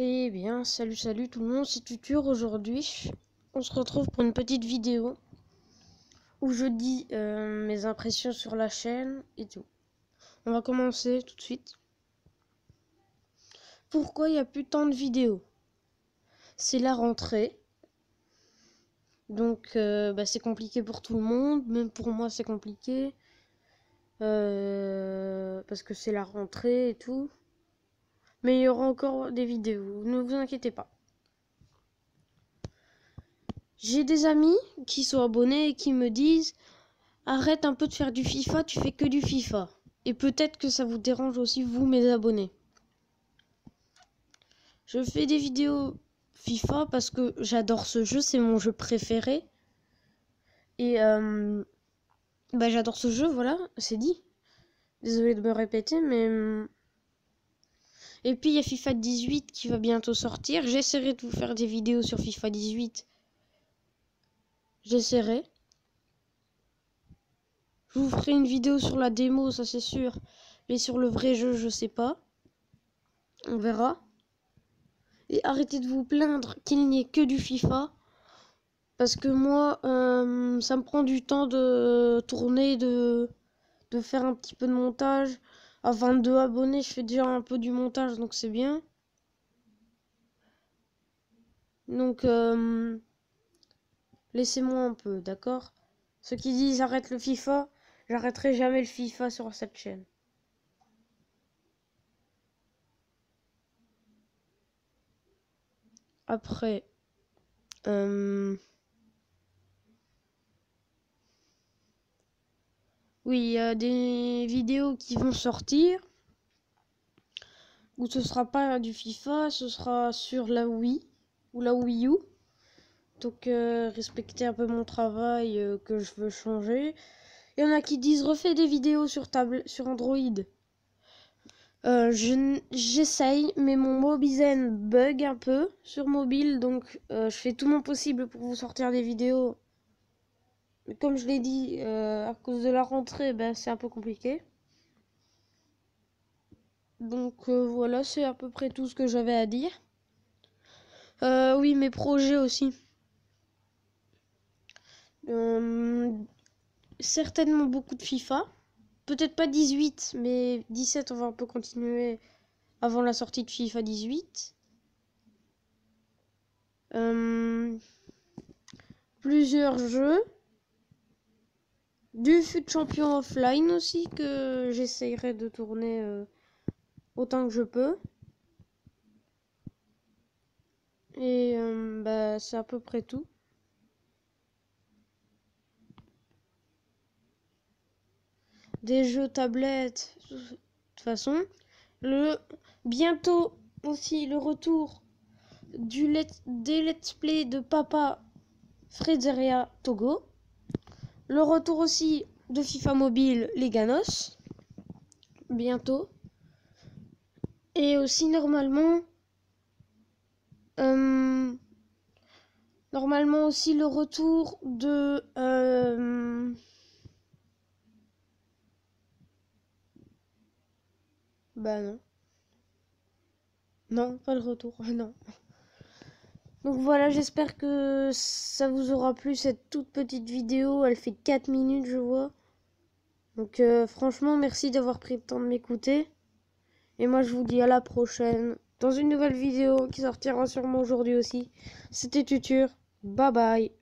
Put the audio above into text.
Eh bien, salut, salut tout le monde, c'est Tutur aujourd'hui. On se retrouve pour une petite vidéo où je dis euh, mes impressions sur la chaîne et tout. On va commencer tout de suite. Pourquoi il n'y a plus tant de vidéos? C'est la rentrée. Donc, euh, bah, c'est compliqué pour tout le monde. Même pour moi, c'est compliqué. Euh, parce que c'est la rentrée et tout. Mais il y aura encore des vidéos, ne vous inquiétez pas. J'ai des amis qui sont abonnés et qui me disent arrête un peu de faire du FIFA, tu fais que du FIFA. Et peut-être que ça vous dérange aussi, vous, mes abonnés. Je fais des vidéos FIFA parce que j'adore ce jeu, c'est mon jeu préféré. Et euh, bah, j'adore ce jeu, voilà, c'est dit. Désolé de me répéter, mais et puis il y a FIFA 18 qui va bientôt sortir. J'essaierai de vous faire des vidéos sur FIFA 18. J'essaierai. Je vous ferai une vidéo sur la démo, ça c'est sûr. Mais sur le vrai jeu, je sais pas. On verra. Et arrêtez de vous plaindre qu'il n'y ait que du FIFA. Parce que moi, euh, ça me prend du temps de tourner, de, de faire un petit peu de montage. À 22 abonnés, je fais déjà un peu du montage, donc c'est bien. Donc, euh, laissez-moi un peu, d'accord? Ceux qui disent arrête le FIFA, j'arrêterai jamais le FIFA sur cette chaîne. Après, euh, Oui, il y a des vidéos qui vont sortir. Où ce sera pas du FIFA, ce sera sur la Wii ou la Wii U. Donc euh, respectez un peu mon travail euh, que je veux changer. Il y en a qui disent refais des vidéos sur table sur Android. Euh, J'essaye, mais mon Mobizen bug un peu sur mobile, donc je fais tout mon possible pour vous sortir des vidéos comme je l'ai dit, euh, à cause de la rentrée, ben, c'est un peu compliqué. Donc euh, voilà, c'est à peu près tout ce que j'avais à dire. Euh, oui, mes projets aussi. certainement beaucoup de FIFA. Peut-être pas 18, mais 17, on va un peu continuer avant la sortie de FIFA 18. plusieurs jeux du fut champion offline aussi que j'essayerai de tourner euh, autant que je peux. Et euh, bah, c'est à peu près tout. Des jeux tablettes, de toute façon. Le, bientôt aussi le retour du des let's play de Papa Frederia Togo. Le retour aussi de FIFA Mobile les Ganos. Bientôt. Et aussi normalement. Euh, normalement aussi le retour de. Euh, bah non. Non, pas le retour. non. Donc voilà, j'espère que ça vous aura plu cette toute petite vidéo. Elle fait 4 minutes, je vois. Donc euh, franchement, merci d'avoir pris le temps de m'écouter. Et moi, je vous dis à la prochaine dans une nouvelle vidéo qui sortira sûrement aujourd'hui aussi. C'était Tutur. Bye bye.